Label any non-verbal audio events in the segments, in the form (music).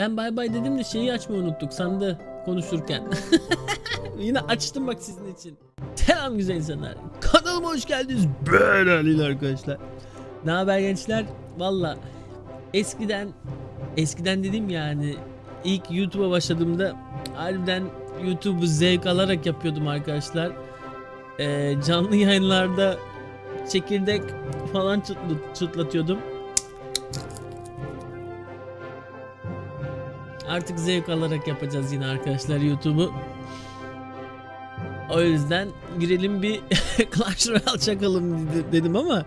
Lan bay bay dedim de şeyi açmayı unuttuk sandı konuşurken. (laughs) Yine açtım bak sizin için. Selam güzel insanlar. Kanalıma hoş geldiniz. Ben Halil arkadaşlar. Ne haber gençler? Valla eskiden eskiden dedim yani ilk YouTube'a başladığımda harbiden YouTube'u zevk alarak yapıyordum arkadaşlar. Ee, canlı yayınlarda çekirdek falan çıtlı- çıtlatıyordum. Artık zevk alarak yapacağız yine arkadaşlar YouTube'u. O yüzden girelim bir (laughs) Clash Royale çakalım dedi- dedim ama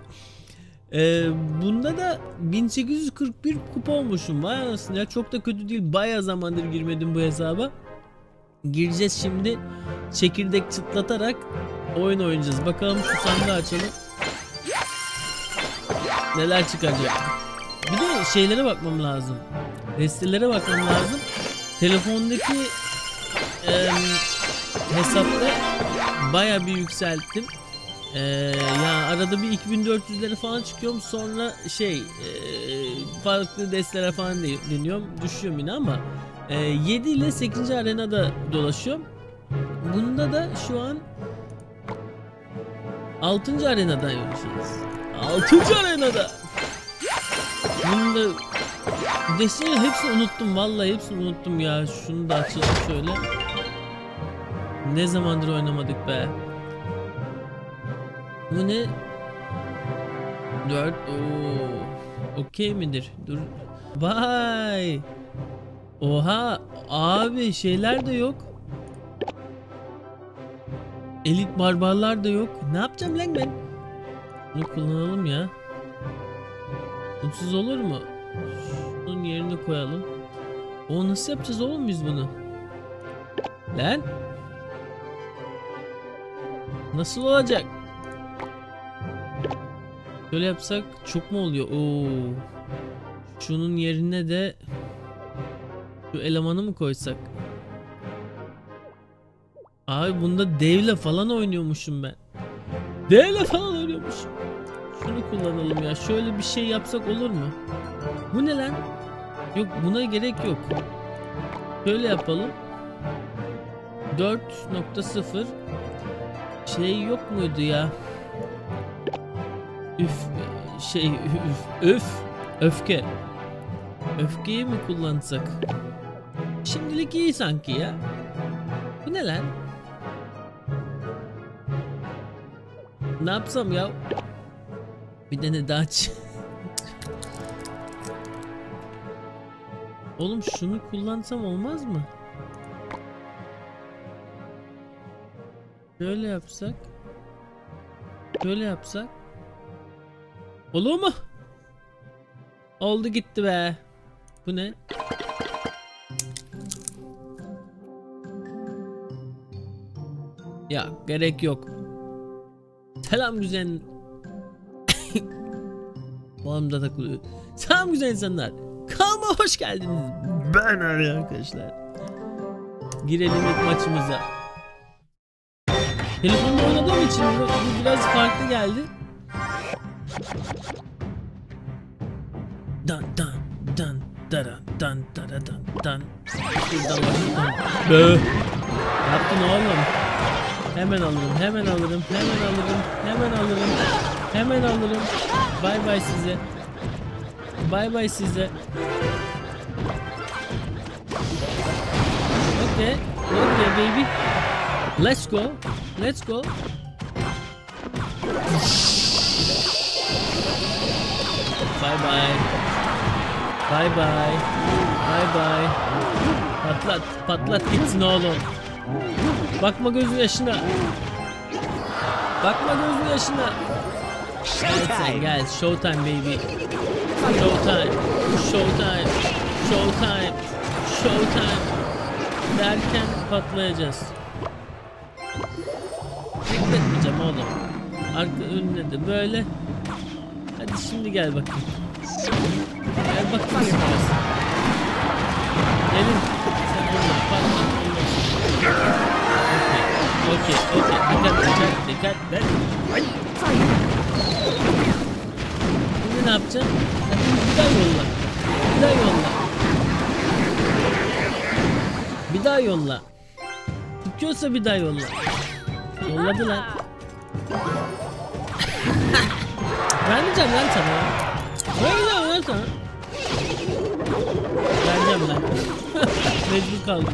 e, bunda da 1841 kupa olmuşum. Vay anasını ya çok da kötü değil. Baya zamandır girmedim bu hesaba. Gireceğiz şimdi. Çekirdek çıtlatarak oyun oynayacağız. Bakalım şu sandığı açalım. Neler çıkacak. Şeylere bakmam lazım. Destelere bakmam lazım. Telefondaki em, hesapta baya bir yükselttim. Ee, ya arada bir 2400'leri falan çıkıyorum sonra şey e, farklı destelere falan de- deniyorum düşüyorum yine ama e, 7 ile 8. arenada dolaşıyorum. Bunda da şu an 6. arenadaymışız. 6. arenada. Bunda Destiny hepsini unuttum vallahi hepsini unuttum ya. Şunu da açalım şöyle. Ne zamandır oynamadık be. Bu ne? 4 Oo. Okey midir? Dur. Vay. Oha abi şeyler de yok. Elit barbarlar da yok. Ne yapacağım lan ben? Bunu kullanalım ya. Mutsuz olur mu? Şunun yerine koyalım. O nasıl yapacağız oğlum biz bunu? Lan? Nasıl olacak? Şöyle yapsak çok mu oluyor? Oo. Şunun yerine de şu elemanı mı koysak? Abi bunda devle falan oynuyormuşum ben. Devle falan. Şunu kullanalım ya. Şöyle bir şey yapsak olur mu? Bu ne lan? Yok buna gerek yok. Şöyle yapalım. 4.0 şey yok muydu ya? Üf şey üf öf öfke. Öfkeyi mi kullansak? Şimdilik iyi sanki ya. Bu ne lan? Ne yapsam ya? Bir tane daha. Oğlum şunu kullansam olmaz mı? Şöyle yapsak. Şöyle yapsak. Olur mu? Oldu gitti be. Bu ne? Ya gerek yok. Selam güzel. Bağımda takılıyor. Selam güzel insanlar. Kanalıma hoş geldiniz. Ben Ali arkadaşlar. Girelim ilk maçımıza. Telefonda oynadığım için bu biraz farklı geldi. Dan dan dan dara dan dara dan dan. Şuradan başlayalım. Bö. Yaptın oğlum. Hemen alırım, hemen alırım, hemen alırım, hemen alırım, hemen alırım. Bay bay size. Bay bay size. Okay, okay baby. Let's go, let's go. Bye bye. Bye bye. Bye bye. Patlat, patlat gitsin oğlum. Bakma gözün yaşına. Bakma gözün yaşına. Sen gel. Showtime baby. Showtime. Showtime. Showtime. Showtime. Derken patlayacağız. Bekletmeyeceğim oğlum. Arka önüne de böyle. Hadi şimdi gel bakayım. Gel bakayım istersen. Gelin. Sen orada patlat. Okey, okey. Dikkat, dikkat, dikkat. Ben... Şimdi ne yapacağım? Hadi bir daha yolla. Bir daha yolla. Bir daha yolla. Tutuyorsa bir daha yolla. Yolladı lan. Vermeyeceğim lan sana. Vermeyeceğim lan sana. Vereceğim lan. (laughs) Mecbur kaldım.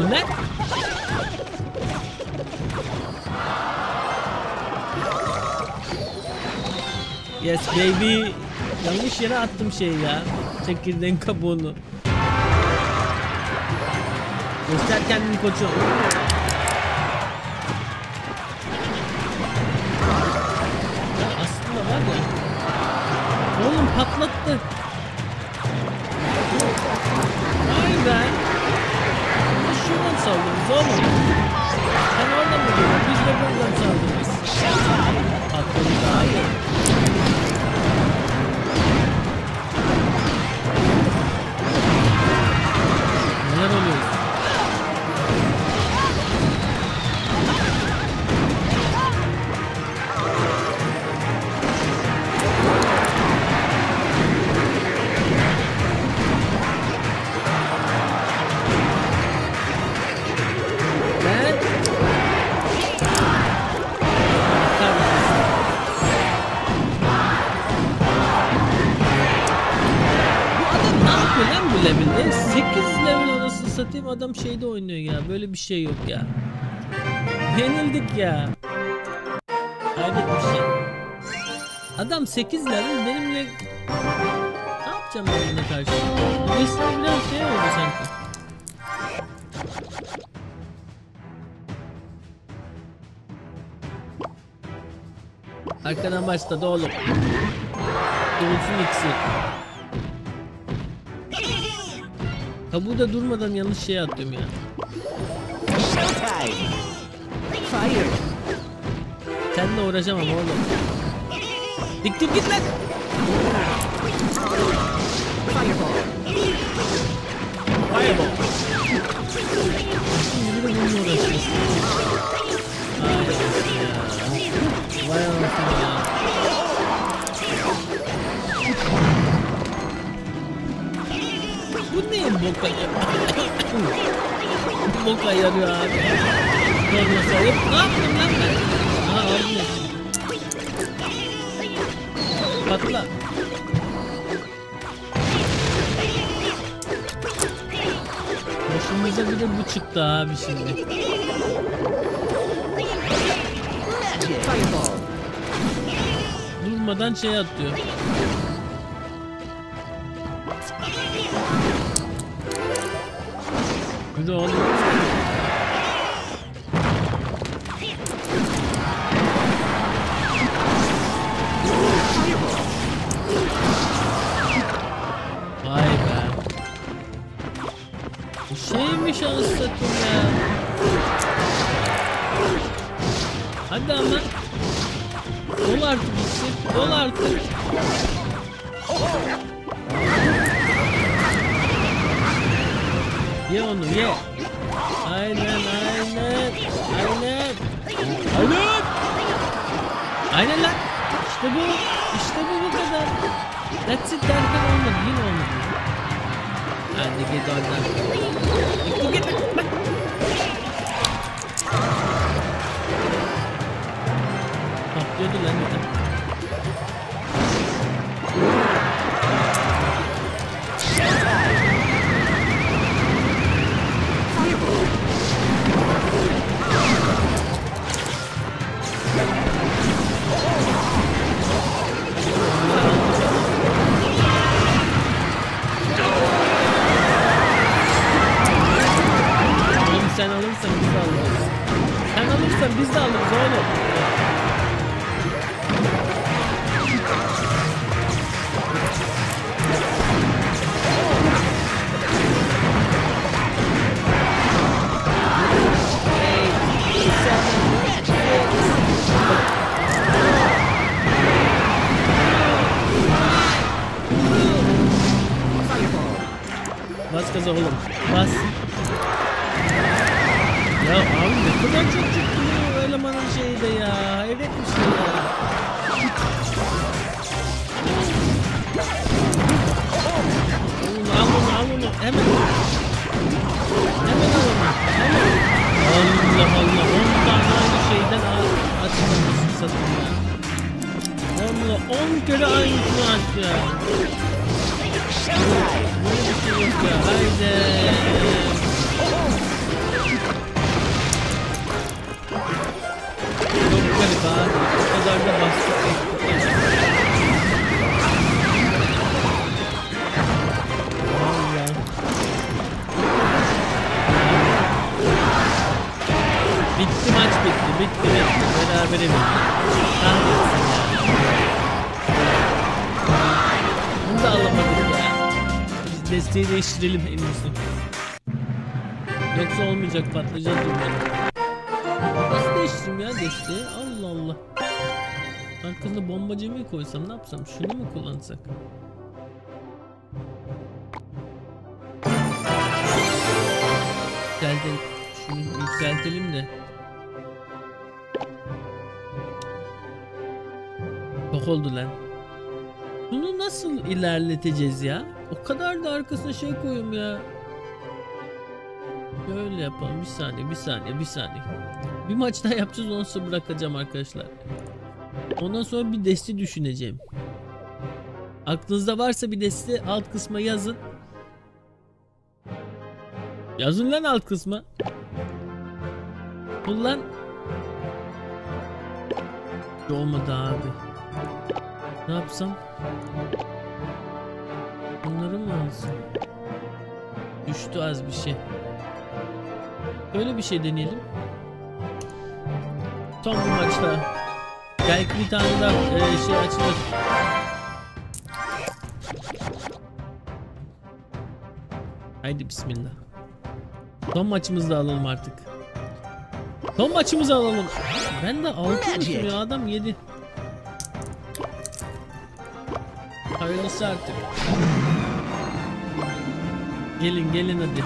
Bu ne? Yes baby. Yanlış yere attım şeyi ya. Çekirdeğin kabuğunu. Göster kendini koçum. Ya aslında var ya. Oğlum patlattı. Vay be. Biz Şuradan saldırırız oğlum. Sen oradan mı geliyorsun? Biz de buradan saldırırız. Patladı daha iyi. Yapıyor lan bu level'de? 8 level anasını satayım adam şeyde oynuyor ya. Böyle bir şey yok ya. Yenildik ya. Bir şey. Adam 8 level benimle ne yapacağım ben onunla karşı? Resmi biraz şey oldu sanki. Arkadan başladı oğlum. Dolsun ikisi. Kabuğu da durmadan yanlış şeye atıyorum ya. Showtime! Fire! Seninle uğraşamam oğlum. Diktir git lan. Fireball! Fireball. Şimdi bir de bununla uğraşacağız. Ay anasını ya. Vay anasını ya. Bu neyin boka boka yarıyor (laughs) abi. Sonra sayıp ne yaptım lan ben? Aha aldım hepsini. Patla. Başımıza bir de bu çıktı abi şimdi. Durmadan şey atıyor. Yürü oğlum. Vay be. Bu şeymiş anasını ya. Hadi ama. Dol artık gitsin. Dol artık. Ye. Aynen aynen. Aynen. Aynen. Aynen lan. İşte bu. İşte bu bu kadar. That's it derken olmadı. Yine olmadı. Hadi git oradan. Git git. Bak. Patlıyordu lan bir Bas gaza oğlum. Bas. Ya abi ne kadar çok çıktı bu elemanın şeyi de ya. Hayret bir şey ya. hemen. Hemen al onu. Hemen. Allah Allah. 10 tane aynı şeyden açmamışsın satın ya. Allah 10 kere aynısını aç ya. Showtime! Böyle bir şey değiştirelim en. Yoksa olmayacak patlayacağız bunları. Nasıl değiştireyim ya desteği? Allah Allah. Arkasında bombacı mı koysam ne yapsam? Şunu mu kullansak? Yükseltelim. Şunu yükseltelim de. Çok oldu lan. Bunu nasıl ilerleteceğiz ya? O kadar da arkasına şey koyayım ya. Böyle yapalım. Bir saniye, bir saniye, bir saniye. Bir maç daha yapacağız ondan sonra bırakacağım arkadaşlar. Ondan sonra bir desti düşüneceğim. Aklınızda varsa bir desti alt kısma yazın. Yazın lan alt kısma. Ulan. Olmadı abi. Ne yapsam? Alsam? Düştü az bir şey. Böyle bir şey deneyelim. Son bir maçta. Belki bir tane daha e, şey açılır. Haydi bismillah. Son maçımızı da alalım artık. Son maçımızı alalım. Ben de 6 Magic. ya adam 7. Hayırlısı artık. Gelin gelin hadi.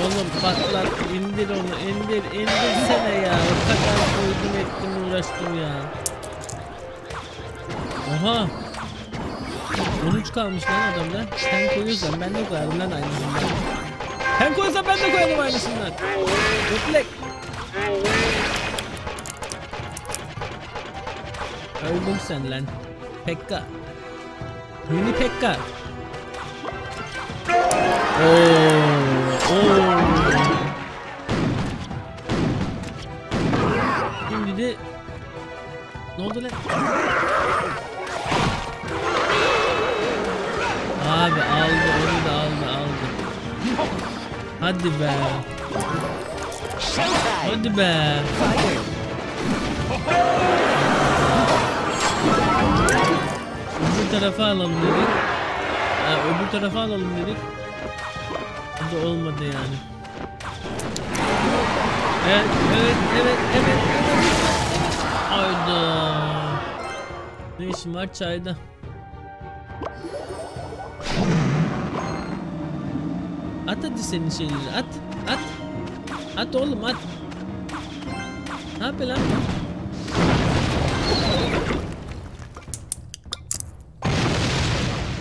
Oğlum patlat indir onu indir indirsene ya. O kadar koydum ettim uğraştım ya. Oha. 13 kalmış lan adamda. Sen koyuyorsan ben de koyarım lan aynısından. Sen koyuyorsan ben de koyarım aynısından. Mutlak Öldün sen lan Pekka Mini Pekka Oo, oo. Şimdi de ne oldu lan? Abi aldı onu da aldı aldı. Hadi be. Hadi be. Öbür tarafa alalım dedik. Ha, öbür tarafa alalım dedik. Bu da olmadı yani. Evet, evet, evet, evet, evet. Hayda. Ne işin var çayda? At hadi senin şeyleri at at At oğlum at Ne yapıyor lan?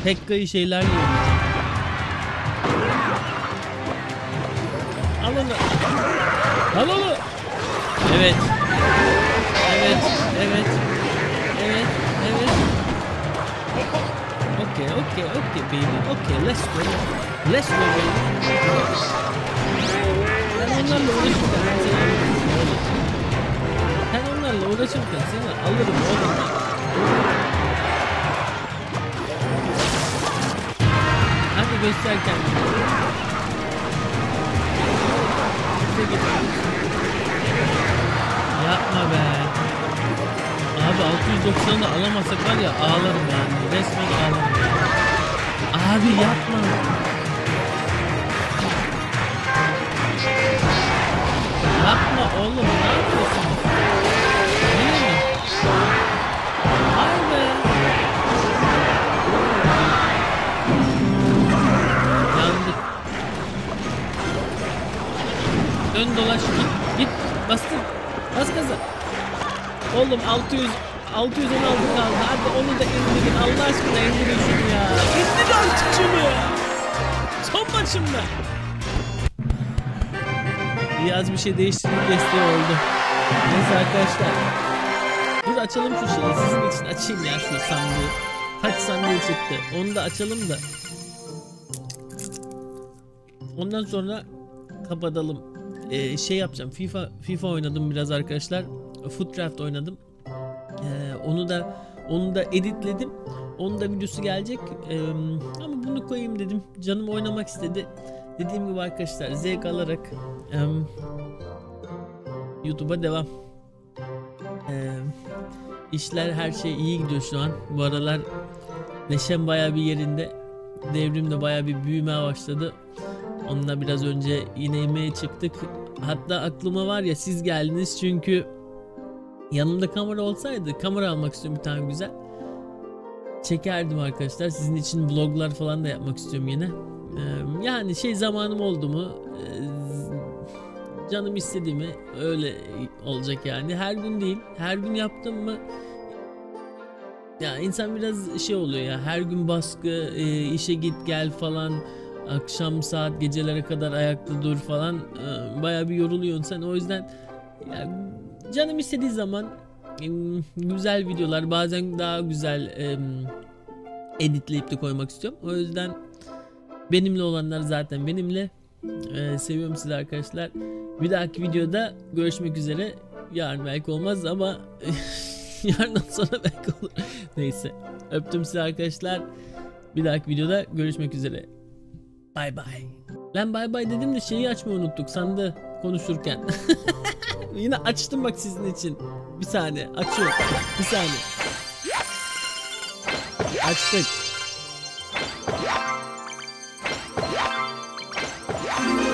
Pekka'yı şeyler yiyor. Al onu. Al onu. Evet. Evet. Evet. Evet. Evet. Okay, okay, okay baby. Okay, let's go. Let's go baby. Sen onlarla uğraşırken ben seni alırım. Sen onlarla uğraşırken seni alırım oğlum. Kendini. Bize gidelim. Yapma be. Abi 690'ı da alamasak var ya ağlarım yani. Resmen ağlarım. Abi. Yapma Dön dolaş git. Git. Bastır. Bas gaza. Oğlum 600 616 kaldı. Hadi onu da indirin. Allah aşkına indirin şunu ya. İndir artık şunu ya. Son maçımda. Biraz bir şey değiştirmek desteği oldu. Neyse arkadaşlar. Dur açalım şu şeyi. Sizin için açayım ya şu sandığı. Kaç sandığı çıktı. Onu da açalım da. Ondan sonra kapatalım. Ee, şey yapacağım. FIFA FIFA oynadım biraz arkadaşlar. Foot Draft oynadım. Ee, onu da onu da editledim. Onun da videosu gelecek. Ee, ama bunu koyayım dedim. Canım oynamak istedi. Dediğim gibi arkadaşlar zevk alarak em, YouTube'a devam. Ee, işler her şey iyi gidiyor şu an. Bu aralar neşem baya bir yerinde. Devrim de baya bir büyümeye başladı. Onunla biraz önce yine yemeğe çıktık. Hatta aklıma var ya siz geldiniz çünkü yanımda kamera olsaydı kamera almak istiyorum bir tane güzel. Çekerdim arkadaşlar. Sizin için vloglar falan da yapmak istiyorum yine. Ee, yani şey zamanım oldu mu ee, canım istedi mi öyle olacak yani. Her gün değil. Her gün yaptım mı ya insan biraz şey oluyor ya her gün baskı e, işe git gel falan akşam saat gecelere kadar ayakta dur falan e, baya bir yoruluyorsun sen. O yüzden ya, canım istediği zaman em, güzel videolar bazen daha güzel em, editleyip de koymak istiyorum. O yüzden benimle olanlar zaten benimle. E, seviyorum sizi arkadaşlar. Bir dahaki videoda görüşmek üzere. Yarın belki olmaz ama (laughs) yarından sonra belki olur. Neyse öptüm sizi arkadaşlar. Bir dahaki videoda görüşmek üzere Bay bay. Lan bay bay dedim de şeyi açmayı unuttuk sandı konuşurken. (laughs) Yine açtım bak sizin için. Bir saniye açıyorum. Bir saniye. Açtık.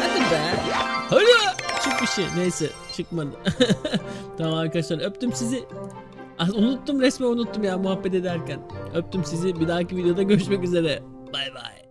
Hadi be. Hadi. Çık bir şey. Neyse çıkmadı. (laughs) tamam arkadaşlar öptüm sizi. Ah, unuttum resmen unuttum ya muhabbet ederken. Öptüm sizi. Bir dahaki videoda görüşmek üzere. Bay bay.